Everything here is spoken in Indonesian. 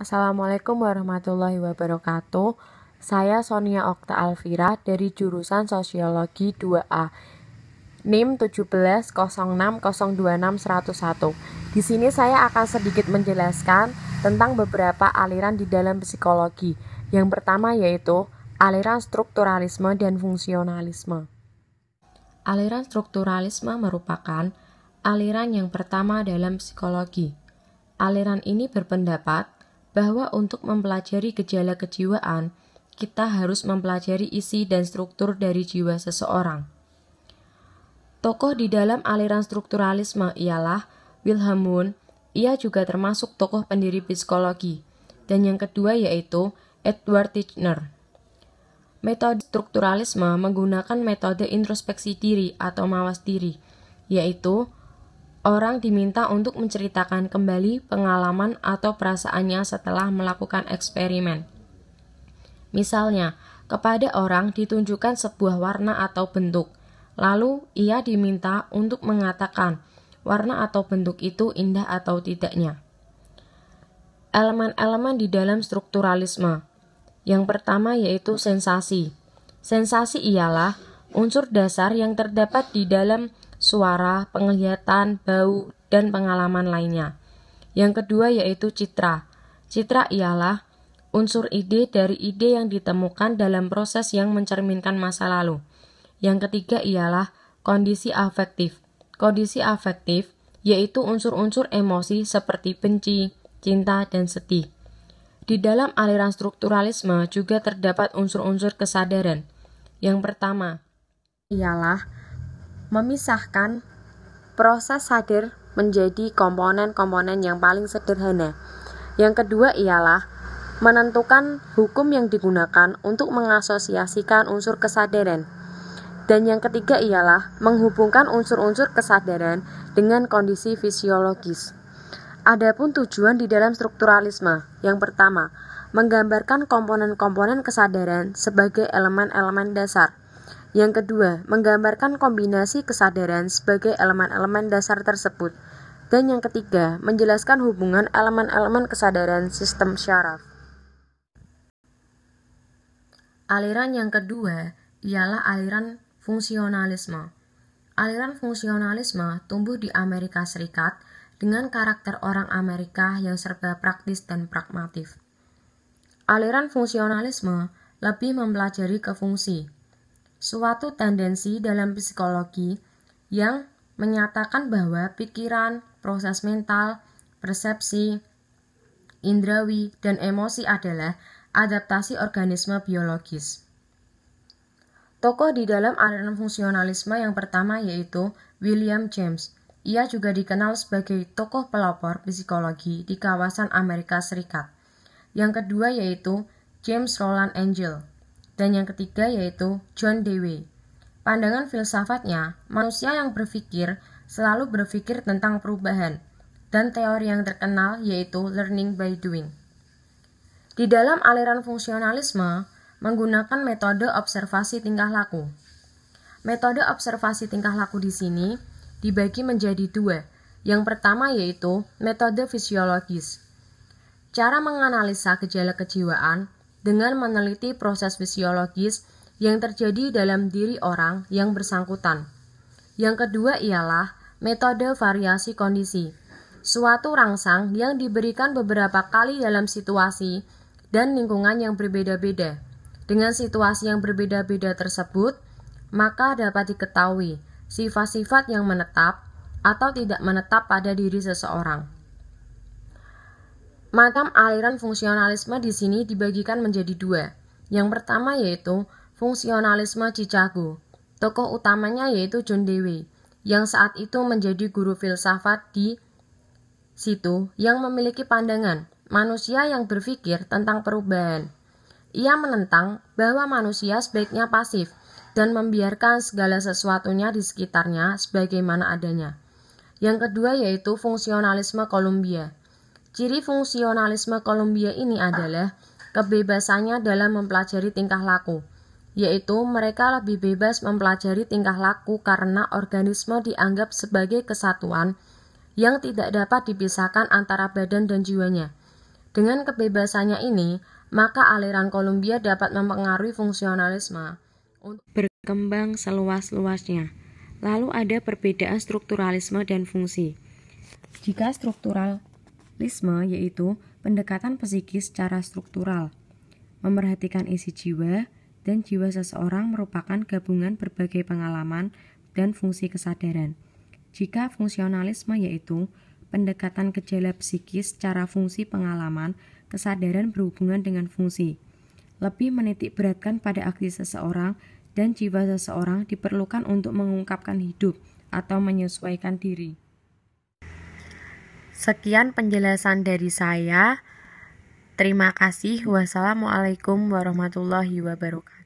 Assalamualaikum warahmatullahi wabarakatuh. Saya Sonia Okta Alvira dari jurusan Sosiologi 2A. NIM 17060260101. Di sini saya akan sedikit menjelaskan tentang beberapa aliran di dalam psikologi. Yang pertama yaitu aliran strukturalisme dan fungsionalisme. Aliran strukturalisme merupakan aliran yang pertama dalam psikologi. Aliran ini berpendapat bahwa untuk mempelajari gejala kejiwaan, kita harus mempelajari isi dan struktur dari jiwa seseorang. Tokoh di dalam aliran strukturalisme ialah Wilhelm Wundt, ia juga termasuk tokoh pendiri psikologi. Dan yang kedua yaitu Edward Titchener. Metode strukturalisme menggunakan metode introspeksi diri atau mawas diri, yaitu orang diminta untuk menceritakan kembali pengalaman atau perasaannya setelah melakukan eksperimen. Misalnya, kepada orang ditunjukkan sebuah warna atau bentuk, lalu ia diminta untuk mengatakan warna atau bentuk itu indah atau tidaknya. Elemen-elemen di dalam strukturalisme. Yang pertama yaitu sensasi. Sensasi ialah unsur dasar yang terdapat di dalam suara, penglihatan, bau, dan pengalaman lainnya. Yang kedua yaitu citra. Citra ialah unsur ide dari ide yang ditemukan dalam proses yang mencerminkan masa lalu. Yang ketiga ialah kondisi afektif. Kondisi afektif yaitu unsur-unsur emosi seperti benci, cinta, dan sedih. Di dalam aliran strukturalisme juga terdapat unsur-unsur kesadaran. Yang pertama ialah memisahkan proses sadar menjadi komponen-komponen yang paling sederhana. Yang kedua ialah menentukan hukum yang digunakan untuk mengasosiasikan unsur kesadaran. Dan yang ketiga ialah menghubungkan unsur-unsur kesadaran dengan kondisi fisiologis. Adapun tujuan di dalam strukturalisme, yang pertama, menggambarkan komponen-komponen kesadaran sebagai elemen-elemen dasar. Yang kedua, menggambarkan kombinasi kesadaran sebagai elemen-elemen dasar tersebut. Dan yang ketiga, menjelaskan hubungan elemen-elemen kesadaran sistem syaraf. Aliran yang kedua ialah aliran fungsionalisme. Aliran fungsionalisme tumbuh di Amerika Serikat dengan karakter orang Amerika yang serba praktis dan pragmatif. Aliran fungsionalisme lebih mempelajari ke fungsi, suatu tendensi dalam psikologi yang menyatakan bahwa pikiran, proses mental, persepsi, indrawi, dan emosi adalah adaptasi organisme biologis. Tokoh di dalam aliran fungsionalisme yang pertama yaitu William James. Ia juga dikenal sebagai tokoh pelopor psikologi di kawasan Amerika Serikat. Yang kedua yaitu James Roland Angel. Dan yang ketiga yaitu John Dewey. Pandangan filsafatnya, manusia yang berpikir selalu berpikir tentang perubahan, dan teori yang terkenal yaitu learning by doing. Di dalam aliran fungsionalisme, menggunakan metode observasi tingkah laku. Metode observasi tingkah laku di sini dibagi menjadi dua. Yang pertama yaitu metode fisiologis. Cara menganalisa gejala kejiwaan dengan meneliti proses fisiologis yang terjadi dalam diri orang yang bersangkutan. Yang kedua ialah metode variasi kondisi. Suatu rangsang yang diberikan beberapa kali dalam situasi dan lingkungan yang berbeda-beda. Dengan situasi yang berbeda-beda tersebut, maka dapat diketahui sifat-sifat yang menetap atau tidak menetap pada diri seseorang. Macam aliran fungsionalisme di sini dibagikan menjadi dua. Yang pertama yaitu fungsionalisme Chicago. Tokoh utamanya yaitu John Dewey, yang saat itu menjadi guru filsafat di situ yang memiliki pandangan manusia yang berpikir tentang perubahan. Ia menentang bahwa manusia sebaiknya pasif dan membiarkan segala sesuatunya di sekitarnya sebagaimana adanya. Yang kedua yaitu fungsionalisme Columbia. Ciri fungsionalisme Columbia ini adalah kebebasannya dalam mempelajari tingkah laku, yaitu mereka lebih bebas mempelajari tingkah laku karena organisme dianggap sebagai kesatuan yang tidak dapat dipisahkan antara badan dan jiwanya Dengan kebebasannya ini, maka aliran Columbia dapat mempengaruhi fungsionalisme untuk berkembang seluas-luasnya. Lalu ada perbedaan strukturalisme dan fungsi. Jika strukturalisme yaitu pendekatan psikis secara struktural, memerhatikan isi jiwa, dan jiwa seseorang merupakan gabungan berbagai pengalaman dan fungsi kesadaran. Jika fungsionalisme yaitu pendekatan gejala psikis secara fungsi pengalaman, kesadaran berhubungan dengan fungsi. Lebih menitik beratkan pada aksi seseorang dan jiwa seseorang diperlukan untuk mengungkapkan hidup atau menyesuaikan diri. Sekian penjelasan dari saya. Terima kasih. Wassalamualaikum warahmatullahi wabarakatuh.